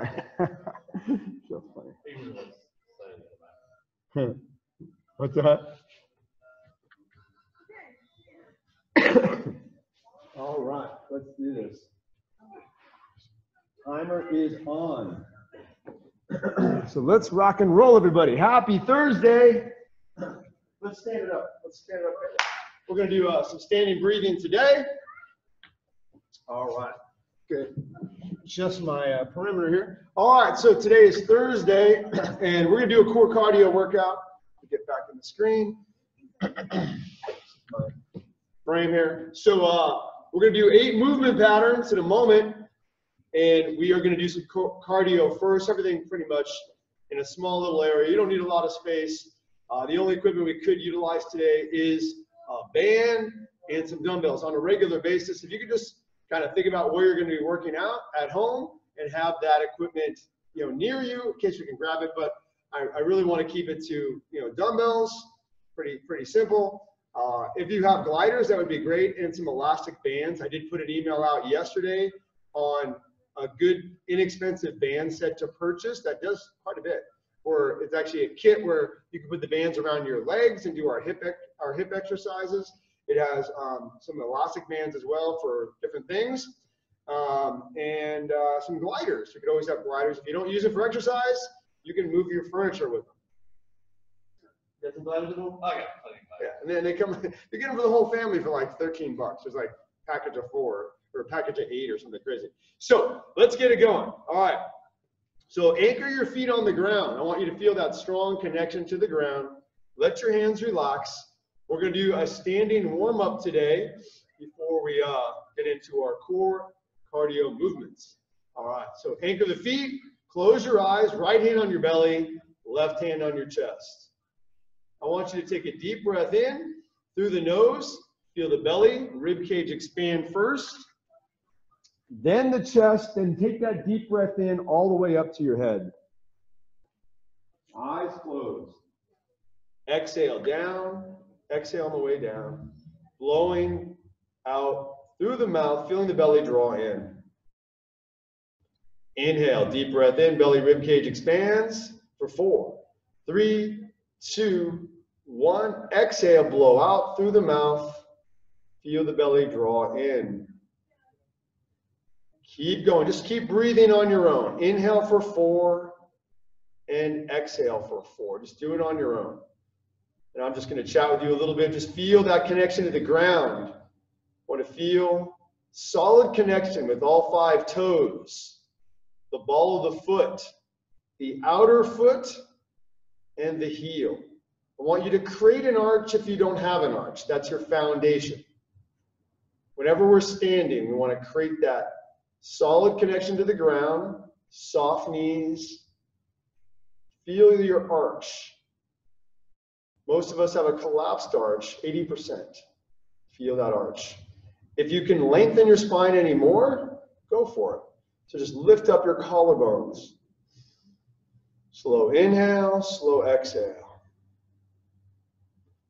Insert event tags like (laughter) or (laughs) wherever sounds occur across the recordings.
right. (laughs) so funny. What's that? (coughs) All right, let's do this. Timer is on. (coughs) so let's rock and roll, everybody. Happy Thursday. (coughs) Let's stand it up. Let's stand it up. We're going to do uh, some standing breathing today. All right. Good. Just my uh, perimeter here. All right. So today is Thursday, (clears throat) and we're to do a core cardio workout. Get back in the screen. (clears throat) frame here. So uh, we're to do eight movement patterns in a moment, and we are to do some cardio first. Everything pretty much in a small little area. You don't need a lot of space. Uh, the only equipment we could utilize today is a band and some dumbbells on a regular basis. If you could just kind of think about where you're going to be working out at home and have that equipment, you know, near you in case you can grab it. But I, I really want to keep it to, you know, dumbbells, pretty pretty simple. Uh, if you have gliders, that would be great, and some elastic bands. I did put an email out yesterday on a good, inexpensive band set to purchase that does quite a bit. Or it's actually a kit where you can put the bands around your legs and do our hip our hip exercises. It has um, some elastic bands as well for different things. Um, and uh, some gliders. You could always have gliders. If you don't use it for exercise, you can move your furniture with them. You got some gliders at home? Oh, yeah. Yeah, and then they come, (laughs) they get them for the whole family for like 13 bucks. There's like package of four or a package of eight or something crazy. So let's get it going. All right. So anchor your feet on the ground. I want you to feel that strong connection to the ground. Let your hands relax. We're going to do a standing warm up today before we uh, get into our core cardio movements. All right, so anchor the feet, close your eyes, right hand on your belly, left hand on your chest. I want you to take a deep breath in through the nose, feel the belly, rib cage expand first, then the chest, then take that deep breath in all the way up to your head. Eyes closed. Exhale down, Exhale on the way down, blowing out through the mouth, feeling the belly draw in. Inhale, deep breath in, belly rib cage expands for four, three, two, one. Exhale, blow out through the mouth, feel the belly draw in. Keep going, just keep breathing on your own. Inhale for four and exhale for four. Just do it on your own. And I'm just going to chat with you a little bit. Just feel that connection to the ground. Want to feel solid connection with all five toes, the ball of the foot, the outer foot, and the heel. I want you to create an arch if you don't have an arch. That's your foundation. Whenever we're standing, we want to create that solid connection to the ground, soft knees. Feel your arch. Most of us have a collapsed arch, 80%. Feel that arch. If you can lengthen your spine anymore, go for it. So just lift up your collarbones. Slow inhale, slow exhale.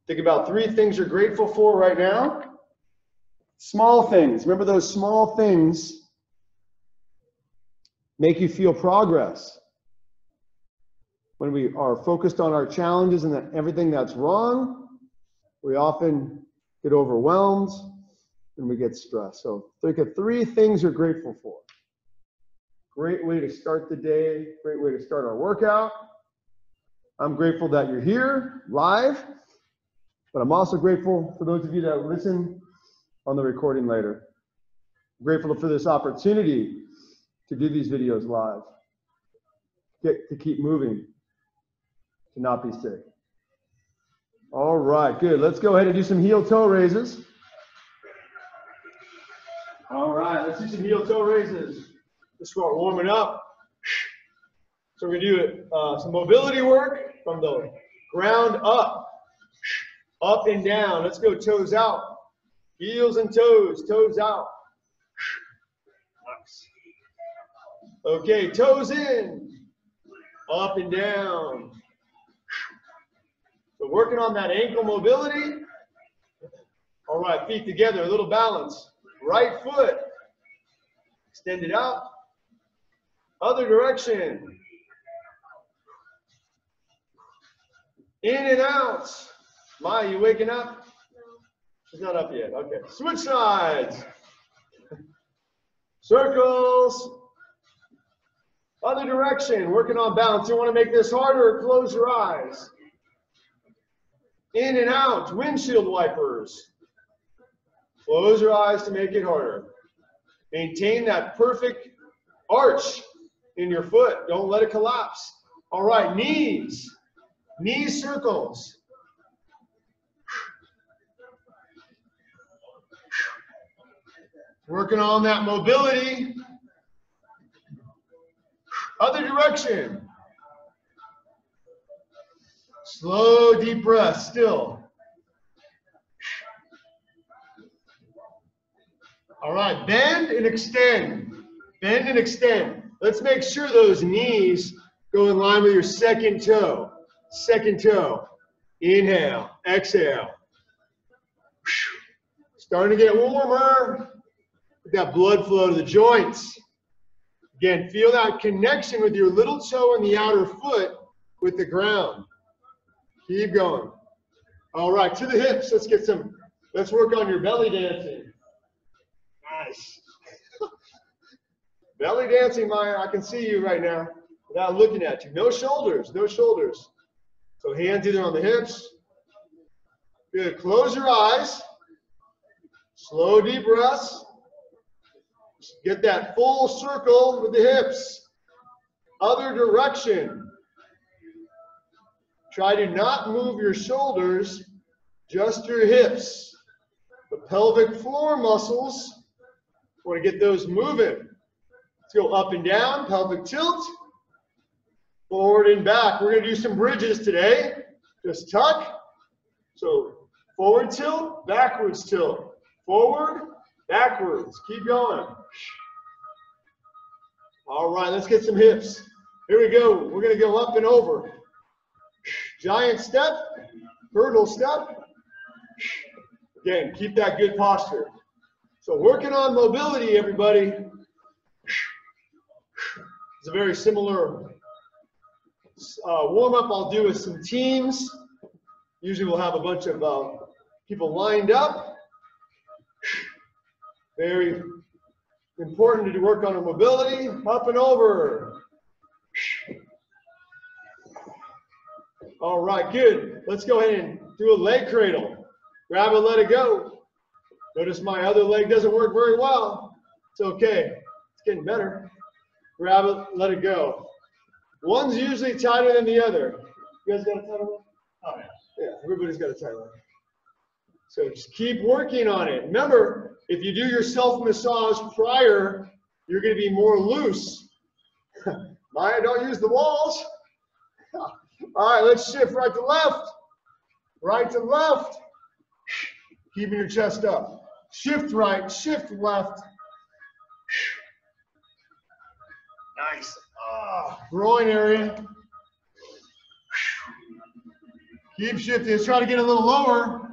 Think about three things you're grateful for right now. Small things. Remember those small things make you feel progress when we are focused on our challenges and that everything that's wrong, we often get overwhelmed and we get stressed. So think of three things you're grateful for. Great way to start the day, great way to start our workout. I'm grateful that you're here live, but I'm also grateful for those of you that listen on the recording later. I'm grateful for this opportunity to do these videos live. Get to keep moving to not be sick. All right, good. Let's go ahead and do some heel toe raises. All right, let's do some heel toe raises. Let's start warming up. So we're gonna do uh, some mobility work from the ground up, up and down. Let's go toes out, heels and toes, toes out. Okay, toes in, up and down. So working on that ankle mobility. All right, feet together, a little balance. Right foot, extend it out. Other direction. In and out. Maya, you waking up? She's not up yet. Okay. Switch sides. Circles. Other direction. Working on balance. You want to make this harder? Close your eyes. In and out. Windshield wipers. Close your eyes to make it harder. Maintain that perfect arch in your foot. Don't let it collapse. All right, knees. Knee circles. Working on that mobility. Other direction. Slow, deep breath, still. All right, bend and extend. Bend and extend. Let's make sure those knees go in line with your second toe. Second toe. Inhale, exhale. Starting to get warmer. Get that blood flow to the joints. Again, feel that connection with your little toe and the outer foot with the ground. Keep going. All right, to the hips. Let's get some, let's work on your belly dancing. Nice. (laughs) belly dancing, Maya. I can see you right now without looking at you. No shoulders, no shoulders. So hands either on the hips. Good. Close your eyes. Slow deep breaths. Get that full circle with the hips. Other direction. Try to not move your shoulders, just your hips. The pelvic floor muscles Want to get those moving. Let's go up and down, pelvic tilt, forward and back. We're going to do some bridges today. Just tuck. So forward tilt, backwards tilt. Forward, backwards. Keep going. All right, let's get some hips. Here we go. We're going to go up and over. Giant step, hurdle step. Again, keep that good posture. So working on mobility, everybody. It's a very similar uh, warm up I'll do with some teams. Usually we'll have a bunch of uh, people lined up. Very important to work on our mobility. Up and over. All right, good. Let's go ahead and do a leg cradle. Grab it, let it go. Notice my other leg doesn't work very well. It's okay. It's getting better. Grab it, let it go. One's usually tighter than the other. You guys got a tighter one? Oh, yeah. Yeah, everybody's got a tighter one. So just keep working on it. Remember, if you do your self-massage prior, you're going to be more loose. (laughs) Maya, don't use the walls. (laughs) All right, let's shift right to left. Right to left. Keeping your chest up shift right, shift left. Nice. Ah, groin area. Keep shifting. Let's try to get a little lower.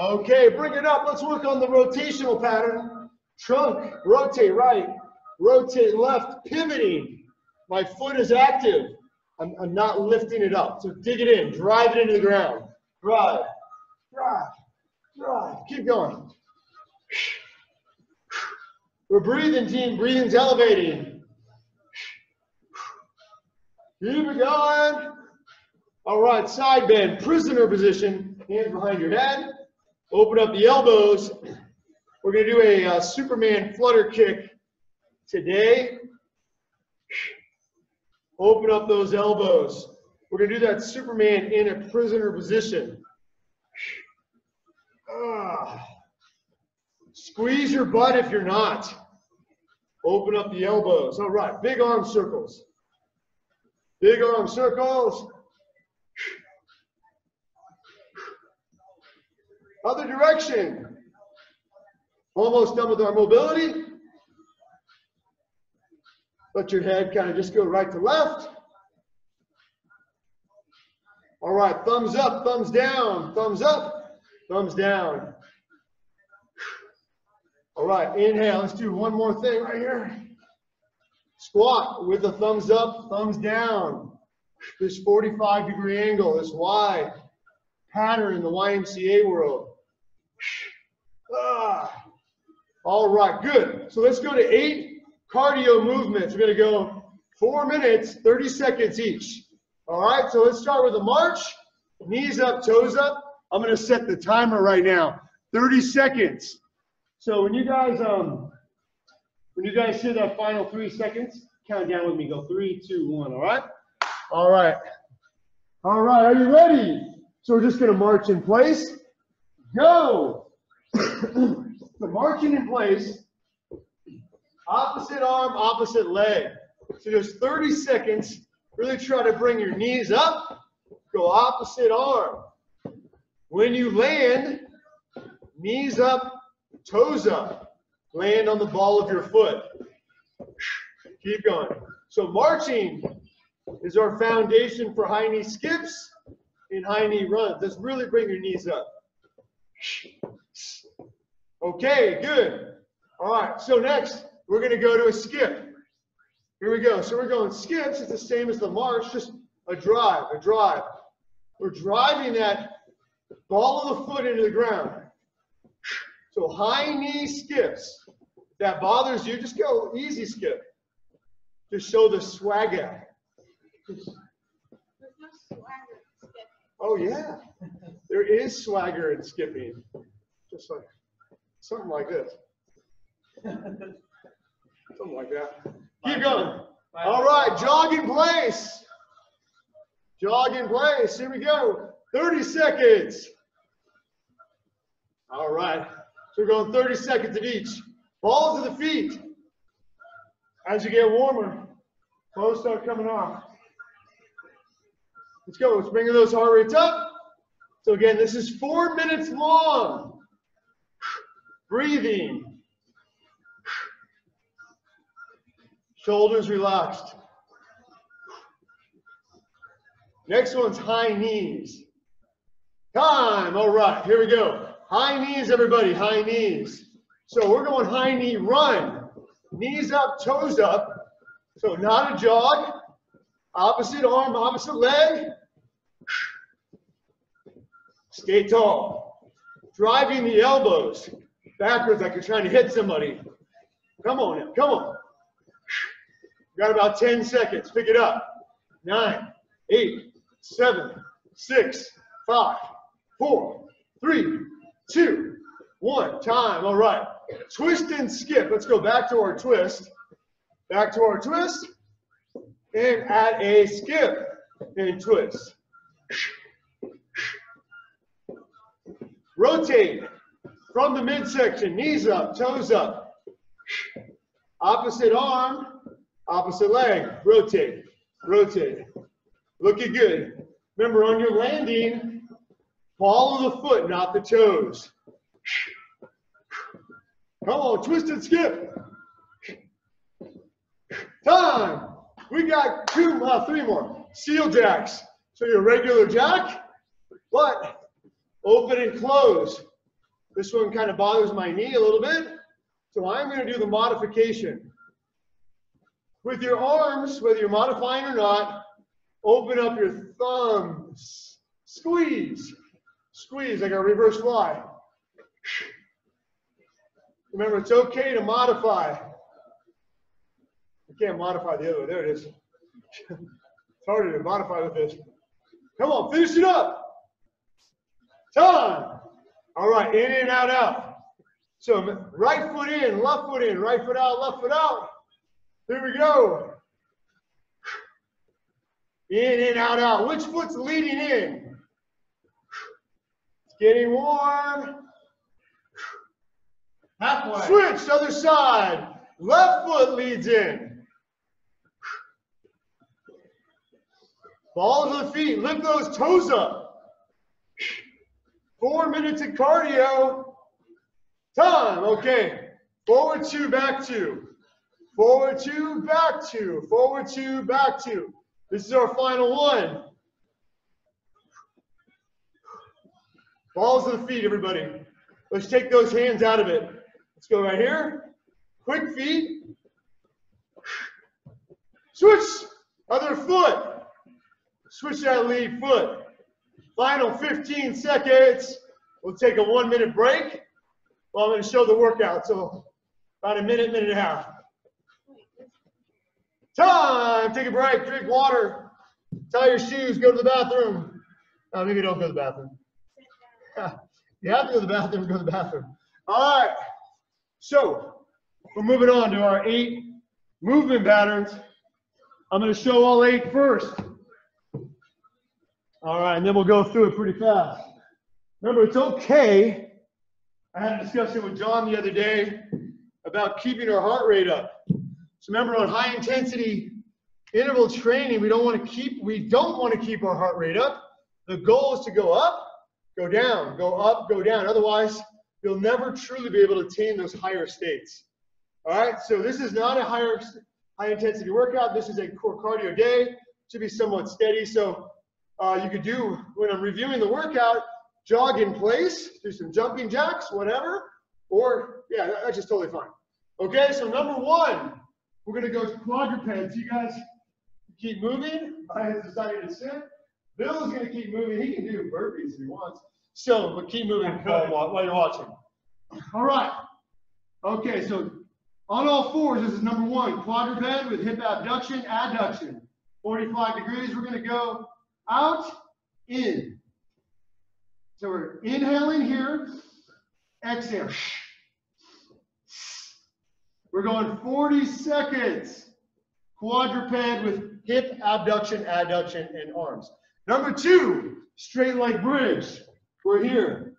Okay, bring it up. Let's work on the rotational pattern. Trunk, rotate right, rotate left, pivoting. My foot is active. I'm, I'm not lifting it up. So dig it in, drive it into the ground. Drive, drive, drive. Keep going. We're breathing, team. Breathing's elevating. Keep it going. All right, side bend, prisoner position. Hands behind your head. Open up the elbows. We're going to do a uh, Superman flutter kick today. Open up those elbows. We're going to do that Superman in a prisoner position. Ah. Squeeze your butt if you're not. Open up the elbows. All right, big arm circles. Big arm circles. Other direction. Almost done with our mobility. Let your head kind of just go right to left. All right, thumbs up, thumbs down, thumbs up, thumbs down. All right, inhale. Let's do one more thing right here. Squat with the thumbs up, thumbs down. This 45 degree angle, this wide pattern in the YMCA world. Ah. All right, good. So let's go to eight cardio movements. We're going to go four minutes, 30 seconds each. All right, so let's start with a march. Knees up, toes up. I'm going to set the timer right now. 30 seconds. So when you guys um when you guys hear that final three seconds, count down with me. Go three, two, one. All right. All right. All right. Are you ready? So we're just going to march in place. Go. (clears throat) so marching in place. Opposite arm, opposite leg. So just 30 seconds. Really try to bring your knees up. Go opposite arm. When you land, knees up, toes up. Land on the ball of your foot. Keep going. So marching is our foundation for high knee skips and high knee runs. Let's really bring your knees up. Okay, good. All right, so next we're going to go to a skip. Here we go. So we're going skips. It's the same as the march, just a drive, a drive. We're driving that ball of the foot into the ground. So high knee skips. If that bothers you, just go easy skip. Just show the swagger. Oh yeah, there is swagger in skipping. Just like something like this. something like that. Keep going. All right, jog in place. Jog in place. Here we go. 30 seconds. All right. So we're going 30 seconds at each. Balls to the feet. As you get warmer, clothes start coming off. Let's go. Let's bring those heart rates up. So again, this is four minutes long. Breathing. Shoulders relaxed. Next one's high knees. Time. All right, here we go. High knees, everybody, high knees. So we're going high knee run. Knees up, toes up. So not a jog. Opposite arm, opposite leg. Stay tall. Driving the elbows backwards like you're trying to hit somebody. Come on now, come on. Got about 10 seconds. Pick it up. Nine, eight, seven, six, five, four, three, two, one. Time. All right. Twist and skip. Let's go back to our twist. Back to our twist. And add a skip and twist. Rotate from the midsection. Knees up, toes up. Opposite arm, opposite leg. Rotate, rotate. Looking good. Remember, on your landing, follow the foot, not the toes. Come on, twist and skip. Time. We got two, uh, three more. Seal jacks. So your regular jack, but open and close. This one kind of bothers my knee a little bit. So I'm going to do the modification. With your arms, whether you're modifying or not, open up your thumbs. Squeeze. Squeeze like a reverse fly. Remember, it's okay to modify. You can't modify the other way. There it is. it's harder to modify with this. Come on, finish it up. Time. All right, in and out, out. So right foot in, left foot in, right foot out, left foot out. Here we go. In and out, out. Which foot's leading in? It's getting warm. Halfway. Switch, other side. Left foot leads in. Ball of the feet. Lift those toes up. Four minutes of cardio. Time. Okay. Forward two, back two. Forward two, back two. Forward two, back two. This is our final one. Balls of the feet, everybody. Let's take those hands out of it. Let's go right here. Quick feet. Switch other foot. Switch that lead foot. Final 15 seconds. We'll take a one minute break. Well, I'm going to show the workout. So about a minute, minute and a half. Time. Take a break. Drink water. Tie your shoes. Go to the bathroom. Uh, maybe don't go to the bathroom. (laughs) you have to go to the bathroom. Go to the bathroom. All right. So we're moving on to our eight movement patterns. I'm going to show all eight first. All right, and then we'll go through it pretty fast. Remember, it's okay. I had a discussion with John the other day about keeping our heart rate up. So remember, on high intensity interval training, we don't want to keep we don't want to keep our heart rate up. The goal is to go up, go down, go up, go down. Otherwise, you'll never truly be able to attain those higher states. All right, so this is not a higher high intensity workout. This is a core cardio day. Should be somewhat steady. So uh, you could do when I'm reviewing the workout, jog in place, do some jumping jacks, whatever. Or yeah, that's just totally fine. Okay, so number one, we're gonna go to quadrupeds. You guys keep moving. I have decided to sit. Bill is gonna keep moving. He can do burpees if he wants. So, but keep moving while, while you're watching. All right. Okay, so on all fours, this is number one, quadruped with hip abduction, adduction. 45 degrees, we're gonna go out, in. So we're inhaling here, exhale. We're going 40 seconds. Quadruped with hip abduction, adduction, and arms. Number two, straight leg bridge. We're here.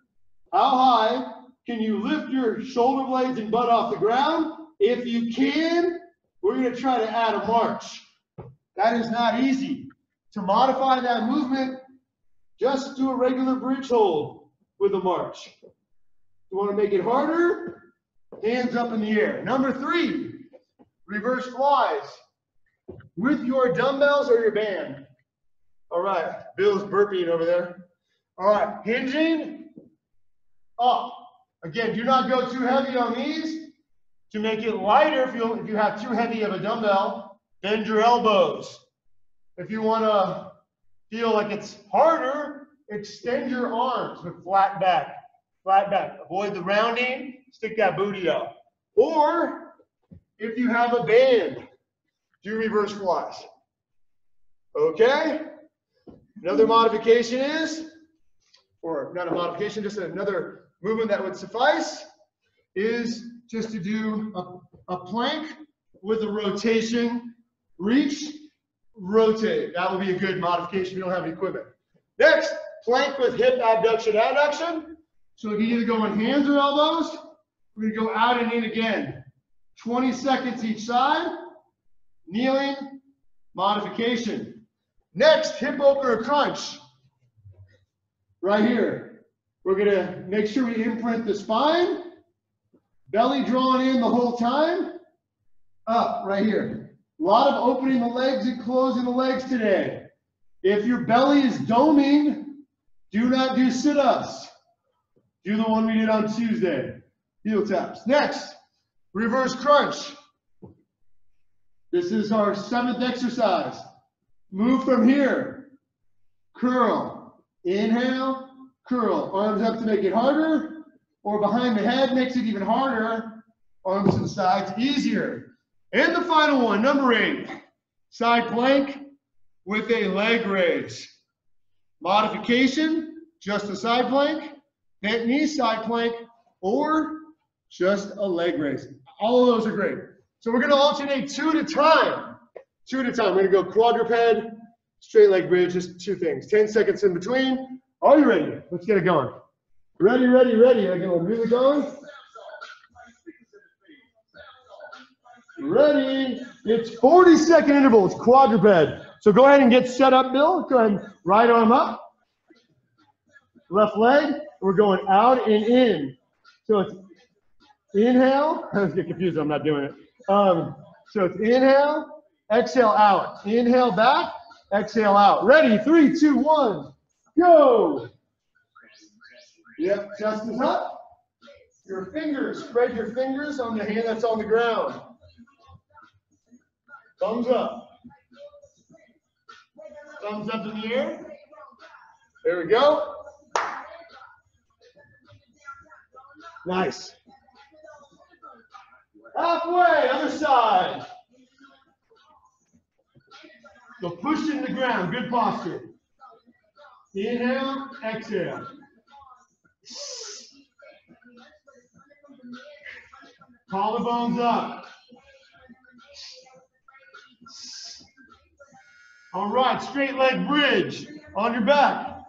How high can you lift your shoulder blades and butt off the ground? If you can, we're going to try to add a march. That is not easy. To modify that movement, just do a regular bridge hold with a march. You want to make it harder? Hands up in the air. Number three, reverse flies with your dumbbells or your band. All right, Bill's burping over there. All right, hinging up. Again, do not go too heavy on these. To make it lighter, if you, if you have too heavy of a dumbbell, bend your elbows. If you want to feel like it's harder, extend your arms with flat back. Flat back. Avoid the rounding. Stick that booty up. Or if you have a band, do reverse flies. Okay? Another modification is, or not a modification, just another movement that would suffice, is just to do a, a plank with a rotation, reach, rotate. That would be a good modification. You don't have equipment. Next, plank with hip abduction, adduction. So we can either go on hands or elbows. We're gonna go out and in again. 20 seconds each side. Kneeling, modification. Next, hip opener crunch. Right here. We're gonna make sure we imprint the spine. Belly drawn in the whole time. Up, right here. A lot of opening the legs and closing the legs today. If your belly is doming, do not do sit-ups. Do the one we did on Tuesday. Heel taps. Next, reverse crunch. This is our seventh exercise. Move from here. Curl. Inhale, curl. Arms up to make it harder, or behind the head makes it even harder. Arms to the sides, easier. And the final one, number eight, side plank with a leg raise. Modification, just a side plank, bent knee side plank, or just a leg raise. All of those are great. So we're gonna alternate two at a time. Two at a time. We're gonna go quadruped, straight leg bridge, just two things. 10 seconds in between. Are you ready? Let's get it going. Ready, ready, ready. I Are you really going? Ready. It's 40 second intervals, quadruped. So go ahead and get set up, Bill. Go ahead, right arm up. Left leg. We're going out and in. So it's inhale. (laughs) I get confused. I'm not doing it. Um, so it's inhale, exhale out. Inhale back, exhale out. Ready? Three, two, one, go. Yep, chest is up. your fingers. Spread your fingers on the hand that's on the ground. Thumbs up. Thumbs up in the air. There we go. Nice. Halfway, other side. So push in the ground, good posture. Inhale, exhale. Collarbones up. All right, straight leg bridge on your back.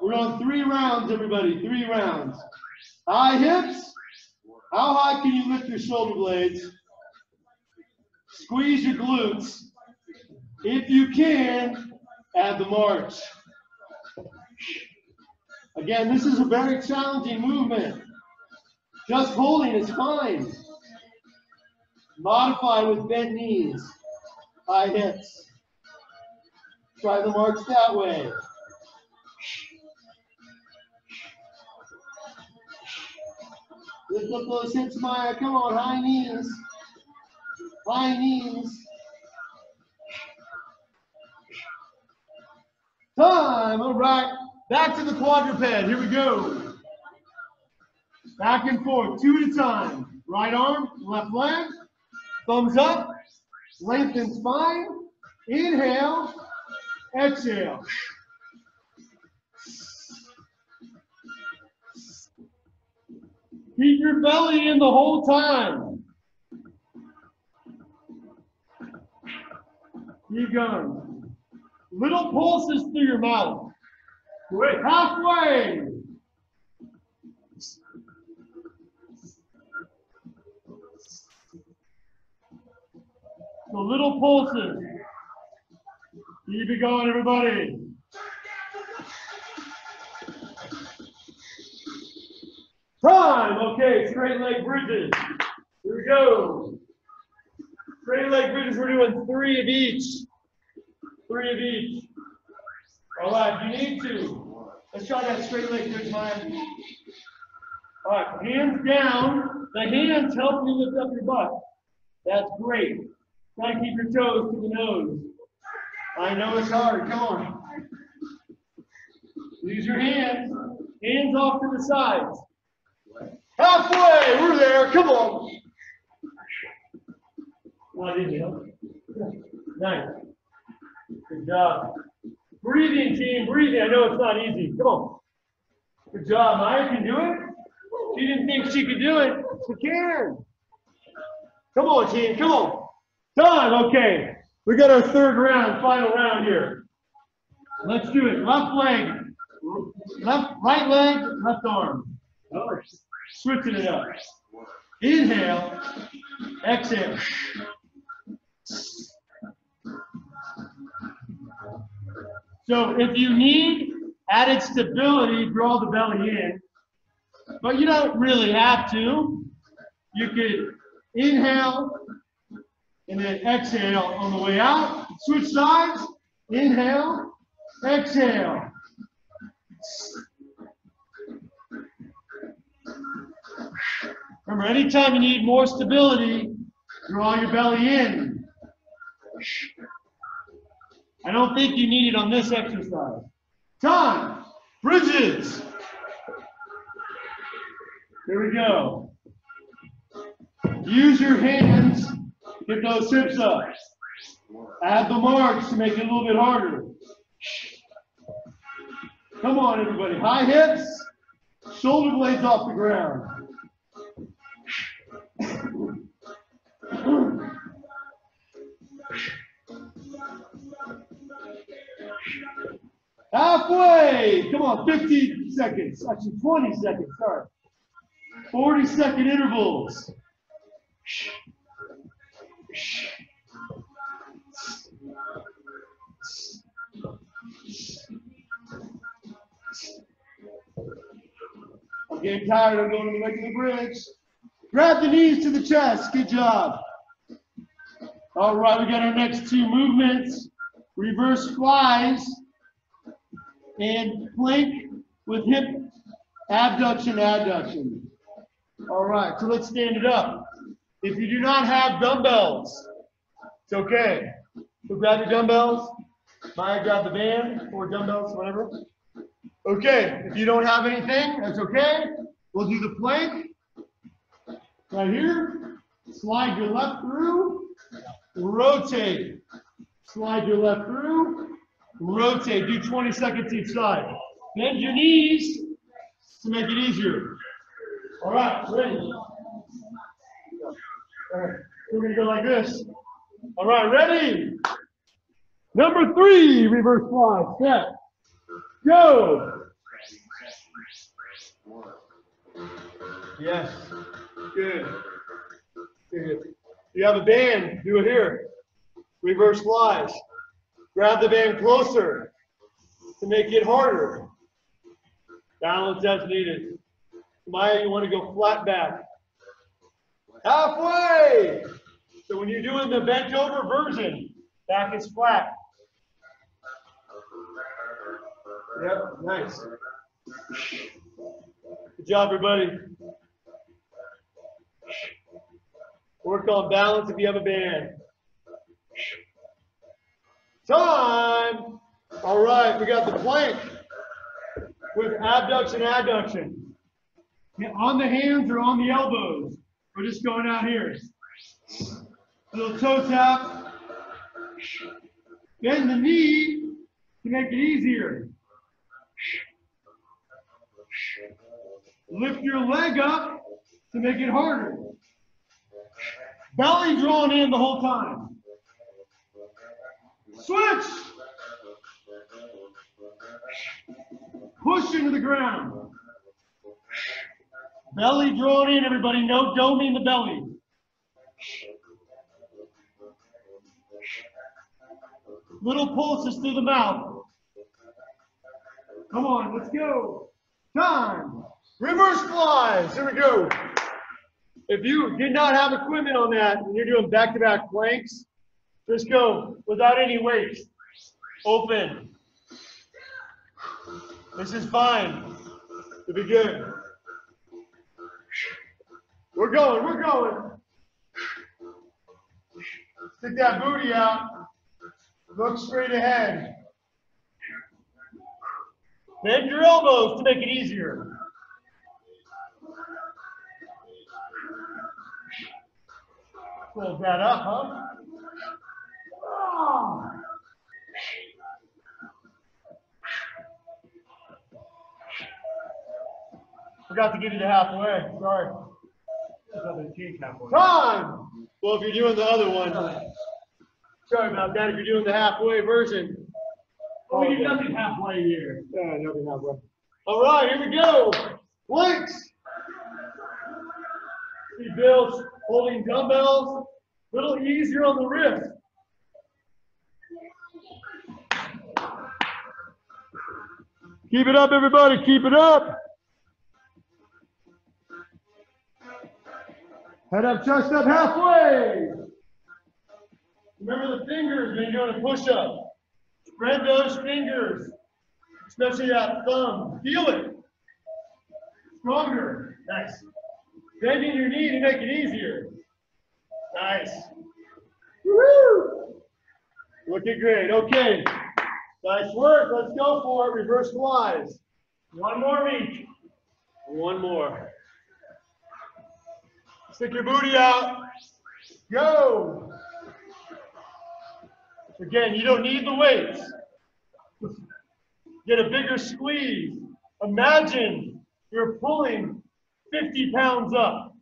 We're on three rounds, everybody, three rounds. High hips. How high can you lift your shoulder blades? Squeeze your glutes. If you can, add the march. Again, this is a very challenging movement. Just holding is fine. Modify with bent knees, high hips. Try the march that way. Lift up those hips, Maya. Come on, high knees. High knees. Time. All right. Back to the quadruped. Here we go. Back and forth, two at a time. Right arm, left leg. Thumbs up. Lengthen spine. Inhale. Exhale. Keep your belly in the whole time. Keep going. Little pulses through your mouth. Halfway. So little pulses. Keep it going, everybody. Time. Okay, straight leg bridges. Here we go. Straight leg bridges. We're doing three of each. Three of each. All right, you need to. Let's try that straight leg bridge, Maya. All right, hands down. The hands help you lift up your butt. That's great. Try to keep your toes to the nose. I know it's hard. Come on. Use your hands. Hands off to the sides. Halfway, we're there. Come on. What did you? Nice. Good job. Breathing, team. Breathing. I know it's not easy. Come on. Good job. Maya can do it. She didn't think she could do it. She can. Come on, team. Come on. Done. Okay. We got our third round, final round here. Let's do it. Left leg. Left, right leg, left arm. Switching it up. Inhale. Exhale. So if you need added stability, draw the belly in. But you don't really have to. You could inhale and then exhale on the way out. Switch sides. Inhale. Exhale. Remember, anytime you need more stability, draw your belly in. I don't think you need it on this exercise. Time. Bridges. Here we go. Use your hands. Get those hips up. Add the marks to make it a little bit harder. Come on, everybody. High hips. Shoulder blades off the ground. Halfway. Come on, 50 seconds. Actually, 20 seconds. Sorry. 40 second intervals. I'm getting tired. I'm going to the regular bridge. Grab the knees to the chest. Good job. All right, we got our next two movements. Reverse flies and plank with hip abduction, adduction. All right, so let's stand it up. If you do not have dumbbells, it's okay. So grab your dumbbells. Maya, grab the band or dumbbells, whatever. Okay, if you don't have anything, that's okay. We'll do the plank right here. Slide your left through, rotate. Slide your left through, rotate. Do 20 seconds each side. Bend your knees to make it easier. All right, ready? We're gonna go like this. All right, ready? Number three, reverse fly, step. Go. Yes, good. Good. You have a band, do it here. Reverse flies. Grab the band closer to make it harder. Balance as needed. Maya, you want to go flat back. Halfway. So when you're doing the bent over version, back is flat. Yep, nice. Good job, everybody. Work on balance if you have a band. Time. All right, we got the plank with abduction, adduction. On the hands or on the elbows. We're just going out here. A Little toe tap. Bend the knee to make it easier. Lift your leg up to make it harder. Belly drawn in the whole time. Switch. Push into the ground. Belly drawn in, everybody. No dome in the belly. Little pulses through the mouth. Come on, let's go. Time. Reverse flies. Here we go. If you did not have equipment on that and you're doing back-to-back planks, just go without any weight. Open. This is fine. To be good. We're going, we're going. Stick that booty out. Look straight ahead. Bend your elbows to make it easier. Close that up, huh? Oh. Forgot to give you the halfway. Sorry. Time. Well, if you're doing the other one, sorry about that. If you're doing the halfway version, oh, we do nothing halfway here. Yeah, nothing halfway. All right, here we go. Planks. See Bill's holding dumbbells. A little easier on the wrist. Keep it up, everybody. Keep it up. Head up, chest up halfway. Remember the fingers when you're doing a push-up. Spread those fingers, especially that thumb. Feel it. Stronger. Nice. Bending your knee to make it easier. Nice. Woo! Looking great. Okay. Nice work. Let's go for it. Reverse flies. One more each. One more. Stick your booty out. Go. Again, you don't need the weights. Get a bigger squeeze. Imagine you're pulling 50 pounds up.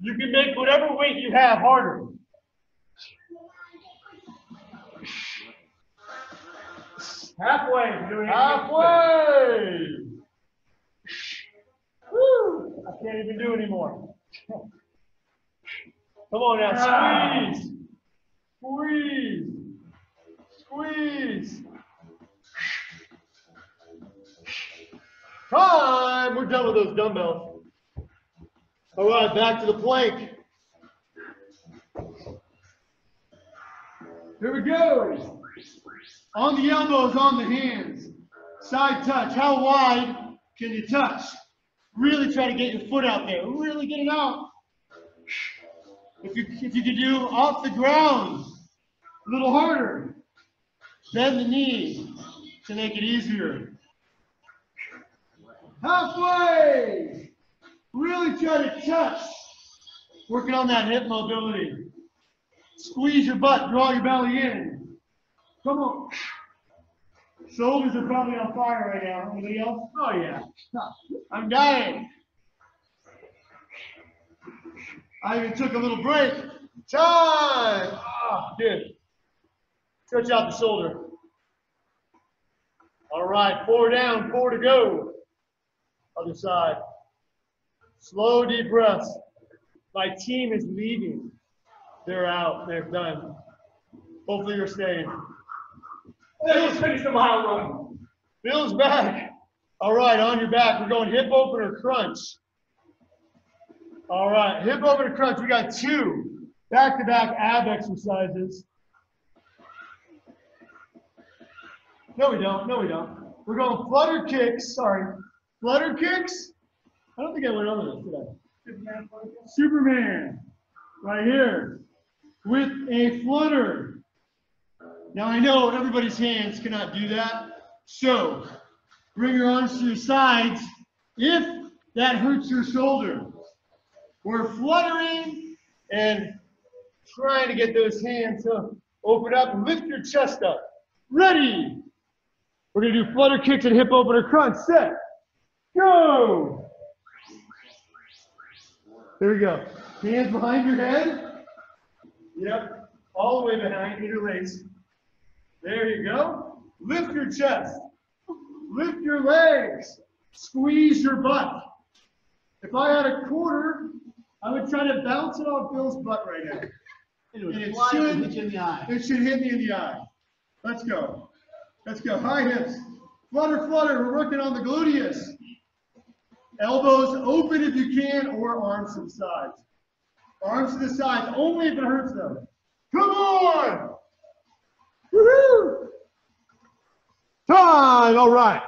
You can make whatever weight you have harder. Halfway. Halfway. Woo. I can't even do anymore. Come on now, squeeze. Squeeze. Squeeze. Time. We're done with those dumbbells. All right, back to the plank. Here we go. On the elbows, on the hands. Side touch. How wide can you touch? Really try to get your foot out there. Really get it out. If you, if you could do off the ground, a little harder. Bend the knee to make it easier. Halfway. Really try to touch. Working on that hip mobility. Squeeze your butt, draw your belly in. Come on. Shoulders are probably on fire right now. Anybody else? Oh yeah. I'm dying. I even took a little break. Time. Ah, good. Stretch out the shoulder. All right, four down, four to go. Other side. Slow, deep breaths. My team is leaving. They're out. They're done. Hopefully you're staying. Let's finish the mile run. Bill's back. All right, on your back. We're going hip opener crunch. All right, hip opener crunch. We got two back-to-back ab exercises. No, we don't. No, we don't. We're going flutter kicks. Sorry, flutter kicks. I don't think I went over this, did? Superman, right here, with a flutter. Now I know everybody's hands cannot do that, so bring your arms to your sides if that hurts your shoulder. We're fluttering and trying to get those hands to open up and lift your chest up. Ready? We're gonna do flutter kicks and hip opener crunch. Set, go. There we go. Hands behind your head. Yep, all the way behind, interlace. There you go. Lift your chest. Lift your legs. Squeeze your butt. If I had a quarter, I would try to bounce it off Bill's butt right now. It And it should- hit you in the eye. It should hit me in the eye. Let's go. Let's go. High hips. Flutter, flutter. We're working on the gluteus. Elbows open if you can, or arms to the sides. Arms to the sides, only if it hurts them. Come on! Woohoo! Time! All right.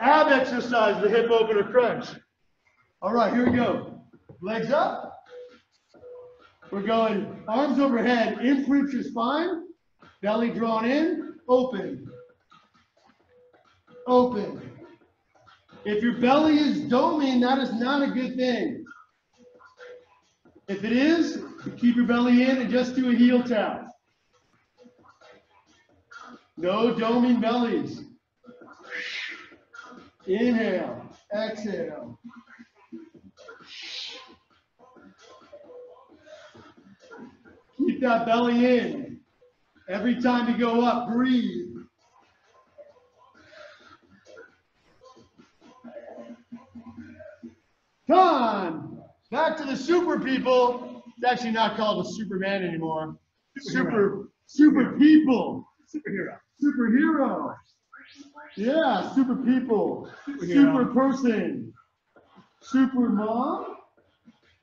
Ab exercise, the hip opener crunch. All right, here we go. Legs up. We're going arms overhead, imprint your spine, belly drawn in, open. Open. If your belly is doming, that is not a good thing. If it is, keep your belly in and just do a heel tap. No doming bellies. Inhale, exhale. Keep that belly in. Every time you go up, breathe. Time. Back to the super people. It's actually not called a Superman anymore. Super, super people. Superhero. Superhero. Yeah, super people. Superhero. Super person. Super mom.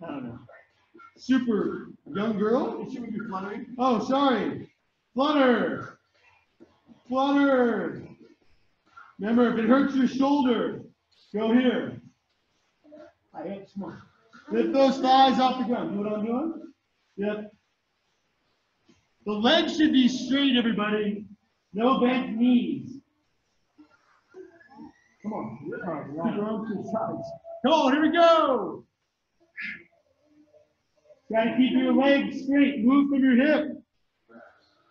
I don't know. Super young girl. Should we be fluttering? Oh, sorry. Flutter. Flutter. Remember, if it hurts your shoulder, go here. I hate smart. Lift those thighs off the ground. You know what I'm doing? Yep. The legs should be straight, everybody. No bent knees. Come on. Keep your arms to the sides. Come on, here we go. Try to keep your legs straight. Move from your hip.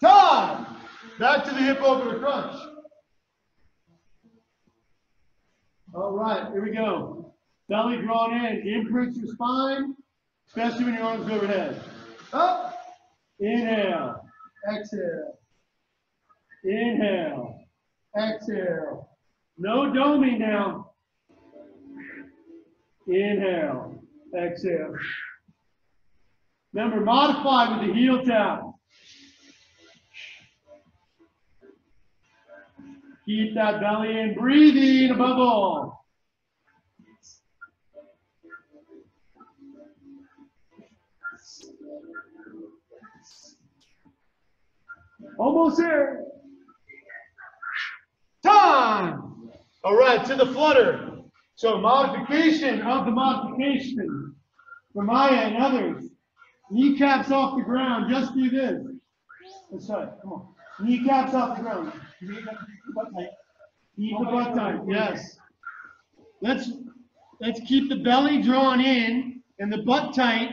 Time. Back to the hip opener crunch. All right, here we go. Belly drawn in. Imprint your spine, especially when your arms go overhead. Up. Inhale. Exhale. Inhale. Exhale. No doming now. Inhale. Exhale. Remember, modify with the heel tap. Keep that belly in, breathing above all. Almost there. Time. All right, to the flutter. So modification of the modification for Maya and others. Kneecaps off the ground, just do this. That's right, come on. Kneecaps off the ground. Keep the butt tight. Keep the butt tight, yes. Let's, let's keep the belly drawn in and the butt tight.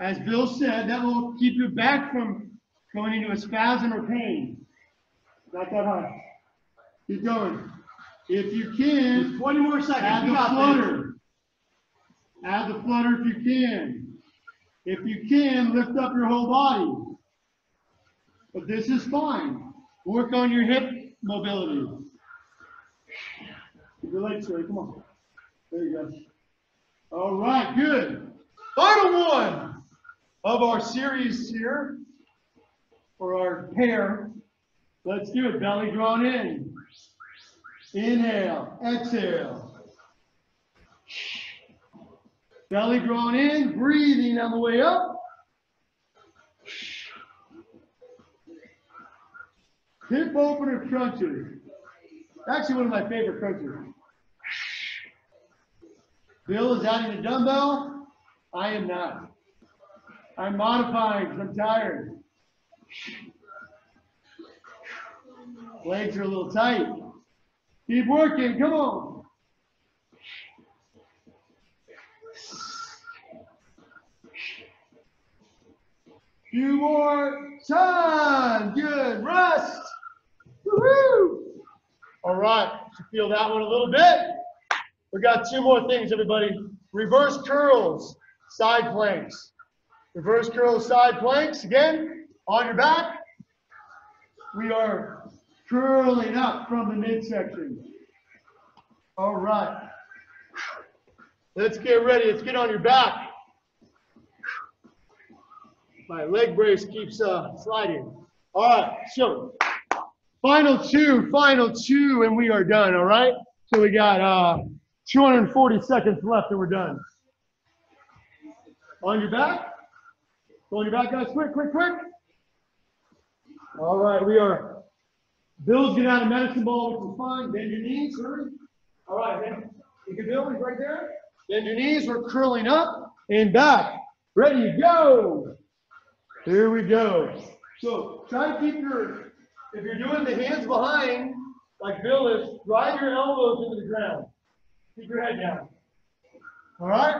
As Bill said, that will keep your back from going into a spasm or pain. Not that hard. Keep going. If you can, Twenty more seconds. add the You got this. flutter. Add the flutter if you can. If you can, lift up your whole body. But this is fine. Work on your hip mobility. Keep your legs straight, come on. There you go. All right, good. Final one of our series here, for our pair. Let's do it, belly drawn in. Inhale, exhale. Belly drawn in, breathing on the way up. Hip opener crunches. Actually, one of my favorite crunches. Bill is adding a dumbbell. I am not. I'm modifying because I'm tired. Legs are a little tight. Keep working, come on. Few more time. Good. Rest. Woohoo. All right. You feel that one a little bit? We got two more things, everybody. Reverse curls, side planks. Reverse curls, side planks. Again, on your back. We are curling up from the midsection. All right. Let's get ready. Let's get on your back. My leg brace keeps uh, sliding. All right, so final two, final two, and we are done. All right. So we got uh, 240 seconds left, and we're done. On your back. Go on your back, guys. Quick, quick, quick. All right, we are. Bill's getting out of medicine ball, which is fine. Bend your knees, hurry. All right, man. You can Bill, he's right there. Bend your knees. We're curling up and back. Ready, to go. Here we go. So try to keep your, if you're doing the hands behind, like Bill is, drive your elbows into the ground. Keep your head down. All right?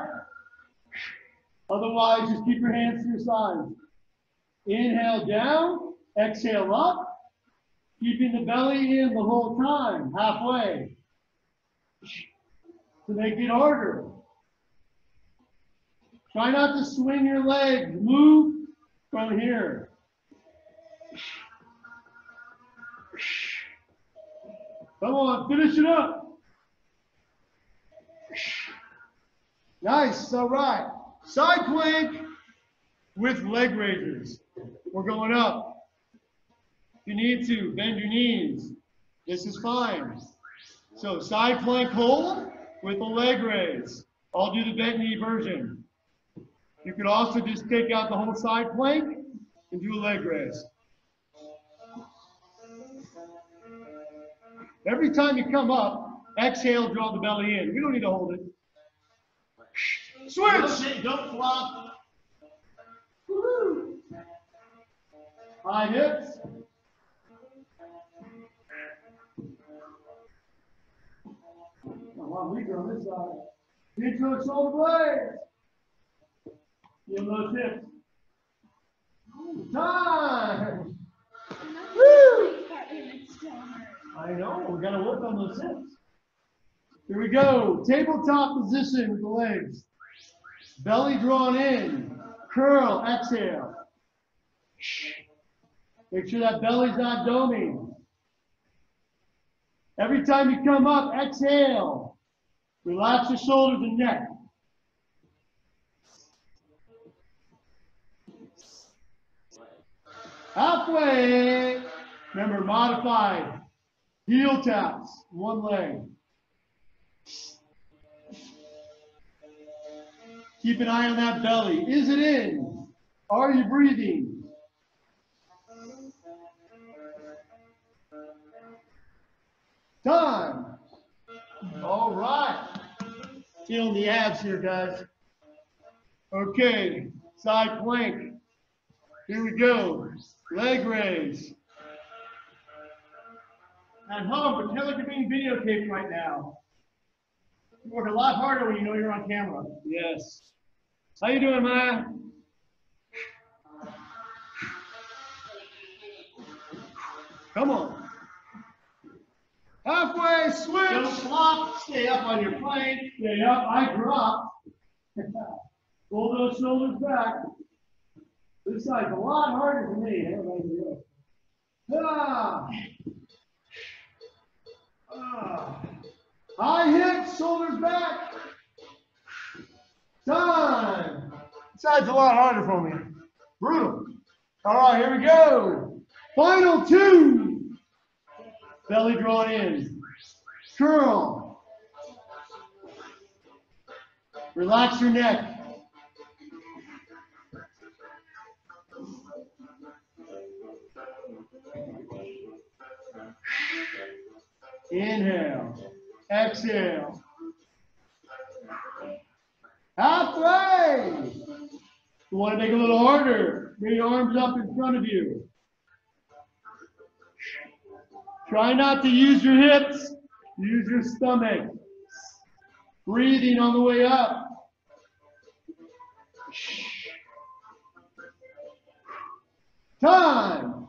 Otherwise, just keep your hands to your sides. Inhale down, exhale up, keeping the belly in the whole time, halfway. To make it harder. Try not to swing your legs. Move from here. Come on, finish it up. Nice, all right. Side plank with leg raises. We're going up. If you need to, bend your knees. This is fine. So side plank hold with a leg raise. I'll do the bent knee version. You could also just take out the whole side plank and do a leg raise. Every time you come up, exhale, draw the belly in. We don't need to hold it. Switch! Don't, flop. Woo-hoo. High hips. Now, while we go on this side, neutral shoulder blades. Feel those hips. Time. Woo! I know, we gotta work on those hips. Here we go, tabletop position with the legs. Belly drawn in, curl, exhale. Make sure that belly's not doming. Every time you come up, exhale. Relax your shoulders and neck. Halfway. Remember, modified. Heel taps. One leg. Keep an eye on that belly. Is it in? Are you breathing? Done. All right. Feeling the abs here, guys. Okay, side plank. Here we go. Leg raise. At home, pretend like you're being videotaped right now. You work a lot harder when you know you're on camera. Yes. How you doing, Maya? Come on. Halfway switch. Don't flop. Stay up on your plank. Stay up. I drop. (laughs) Pull those shoulders back. This side's a lot harder for me. Don't go. Ah. Ah. High hips, shoulders back. Time. This side's a lot harder for me. Brutal. All right, here we go. Final two. Belly drawn in. Curl. Relax your neck. Inhale. Exhale. Halfway. You want to make it a little harder. Bring your arms up in front of you. Try not to use your hips. Use your stomach. Breathing on the way up. Time.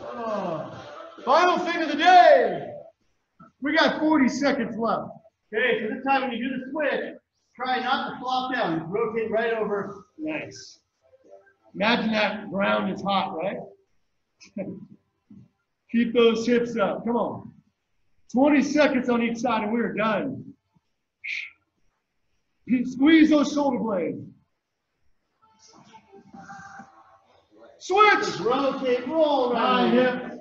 Oh. Final thing of the day. We got 40 seconds left. Okay, so this time when you do the switch, try not to flop down. Rotate right over. Nice. Imagine that ground is hot, right? (laughs) Keep those hips up. Come on. 20 seconds on each side and we're done. (sniffs) Squeeze those shoulder blades. Switch. rotate, roll right hip.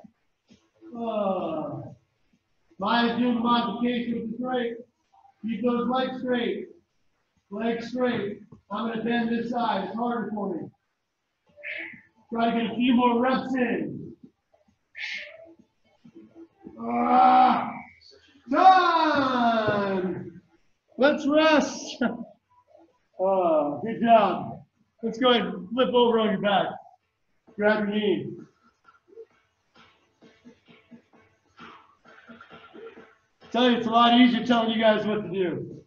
Uh, Maya's doing the modification with the straight. Keep those legs straight. Legs straight. I'm going to bend this side. It's harder for me. Try to get a few more reps in. Ah, done. Let's rest. (laughs) Oh, good job. Let's go ahead and flip over on your back. Grab your knee. Tell you, it's a lot easier telling you guys what to do.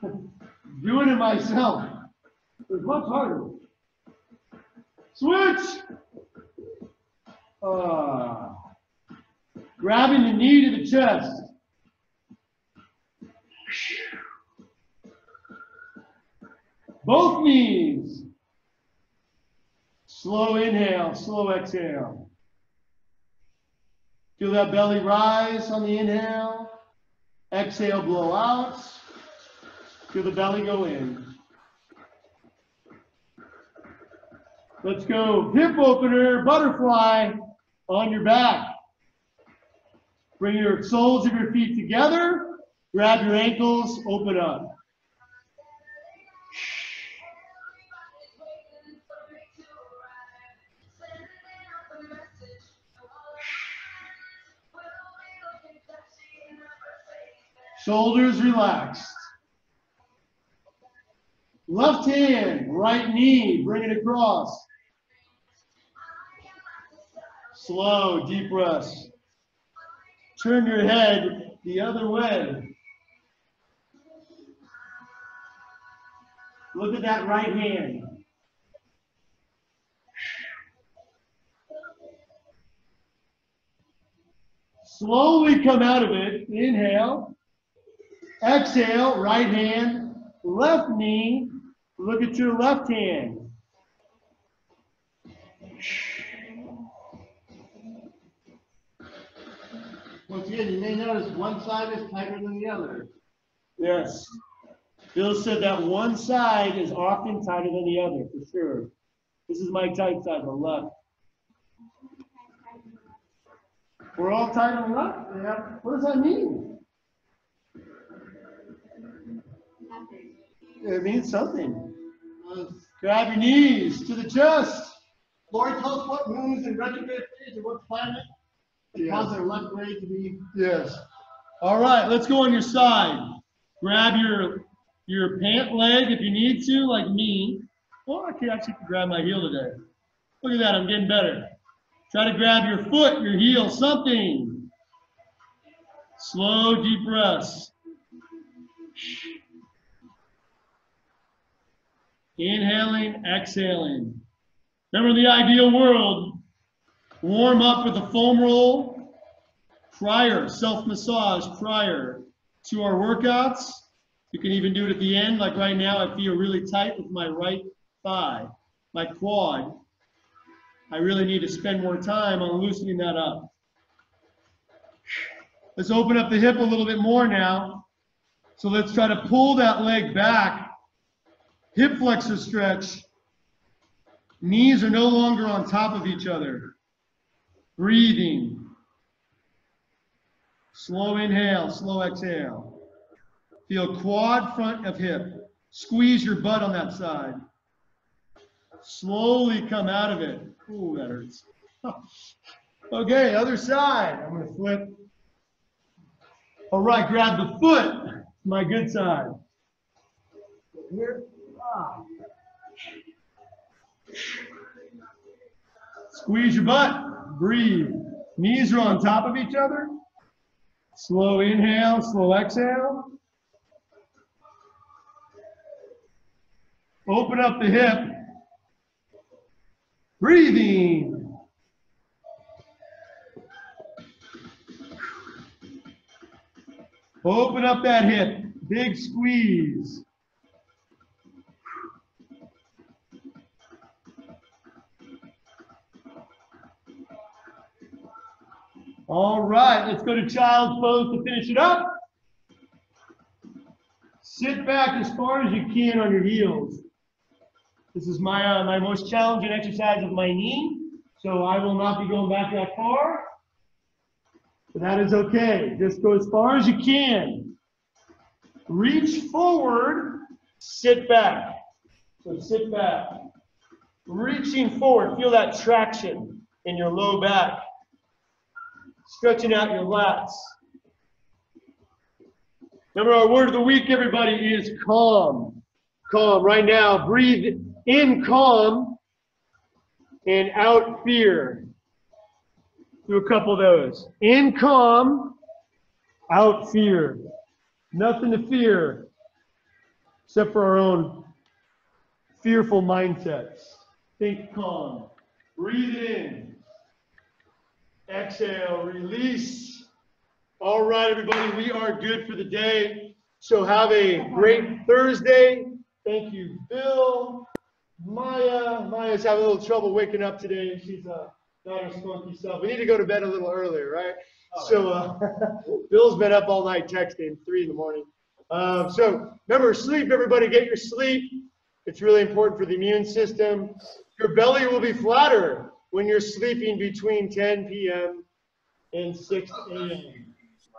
(laughs) Doing it myself is much harder. Switch. Uh, grabbing the knee to the chest. Both knees. Slow inhale, slow exhale. Feel that belly rise on the inhale. Exhale, blow out. Feel the belly go in. Let's go hip opener, butterfly on your back. Bring your soles of your feet together. Grab your ankles, open up. Shoulders relaxed. Left hand, right knee, bring it across. Slow, deep breaths. Turn your head the other way. Look at that right hand. Slowly come out of it. Inhale. Exhale, right hand, left knee. Look at your left hand. Once again, you may notice one side is tighter than the other. Yes. Bill said that one side is often tighter than the other, for sure. This is my tight side, the left. We're all tight on the left? Yeah. What does that mean? It means something. Grab your knees to the chest. Lori, tell us what moons in retrograde phase or what planet Yes. cause their left leg to be. Yes. All right, let's go on your side. Grab your, your pant leg if you need to, like me. Well, I can actually grab my heel today. Look at that, I'm getting better. Try to grab your foot, your heel, something. Slow, deep breaths. Inhaling, exhaling. Remember the ideal world, warm up with a foam roll prior, self massage prior to our workouts. You can even do it at the end, like right now, I feel really tight with my right thigh, my quad. I really need to spend more time on loosening that up. Let's open up the hip a little bit more now. So let's try to pull that leg back. Hip flexor stretch. Knees are no longer on top of each other. Breathing. Slow inhale, slow exhale. Feel quad front of hip. Squeeze your butt on that side. Slowly come out of it. Ooh, that hurts. (laughs) okay, other side. I'm to flip. All right, grab the foot. My good side. Here. Squeeze your butt. Breathe. Knees are on top of each other. Slow inhale, slow exhale. Open up the hip. Breathing. Open up that hip. Big squeeze. All right, let's go to child's pose to finish it up. Sit back as far as you can on your heels. This is my, uh, my most challenging exercise of my knee, so I will not be going back that far. But that is okay. Just go as far as you can. Reach forward, sit back. So sit back. Reaching forward, feel that traction in your low back. Stretching out your lats. Remember, our word of the week, everybody, is calm. Calm. Right now, breathe in calm and out fear. Do a couple of those. In calm, out fear. Nothing to fear except for our own fearful mindsets. Think calm. Breathe in. Exhale, release. All right, everybody, we are good for the day. So have a great Thursday. Thank you, Bill. Maya, Maya's having a little trouble waking up today. She's uh, not her spunky self. We need to go to bed a little earlier, right? So uh, (laughs) Bill's been up all night texting, three in the morning. Um, so remember, sleep, everybody, get your sleep. It's really important for the immune system. Your belly will be flatter when you're sleeping between 10 p.m. and 6 a.m.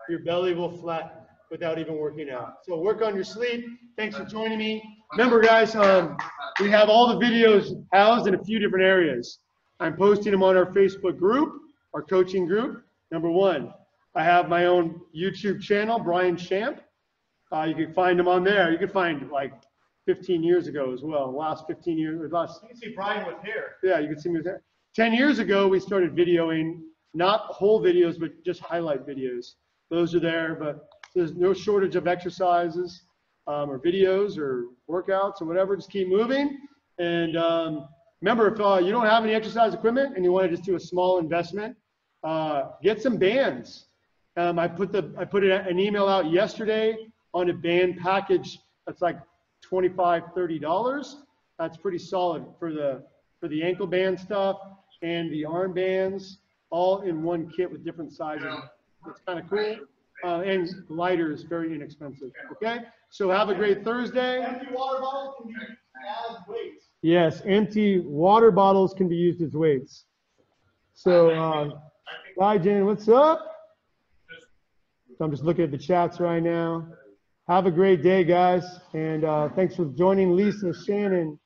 Your belly will flatten without even working out. So work on your sleep. Thanks for joining me. Remember, guys, um, we have all the videos housed in a few different areas. I'm posting them on our Facebook group, our coaching group. Number one, I have my own YouTube channel, Brien Shamp. Uh, you can find them on there. You can find like 15 years ago as well. Last 15 years, last. You can see Brien with hair. Yeah, you can see me there. 10 years ago, we started videoing, not whole videos, but just highlight videos. Those are there, but there's no shortage of exercises um, or videos or workouts or whatever. Just keep moving. And um, remember, if uh, you don't have any exercise equipment and you want to just do a small investment, uh, get some bands. Um, I put the I put an email out yesterday on a band package that's like 25 30 dollars. That's pretty solid for the for the ankle band stuff and the arm bands, all in one kit with different sizes. It's kind of cool. Uh, and lighter is very inexpensive. Okay, so have a great Thursday. Empty water bottles can be as weights. Yes, empty water bottles can be used as weights. So, uh, bye, Jen. What's up? So I'm just looking at the chats right now. Have a great day, guys. And uh, thanks for joining Lisa, Shannon,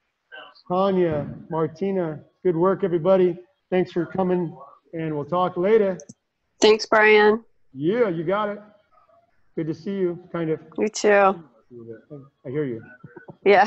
Tanya, Martina. Good work, everybody. Thanks for coming, and we'll talk later. Thanks, Brien. Yeah, you got it. Good to see you, kind of. You too. I hear you. Yeah.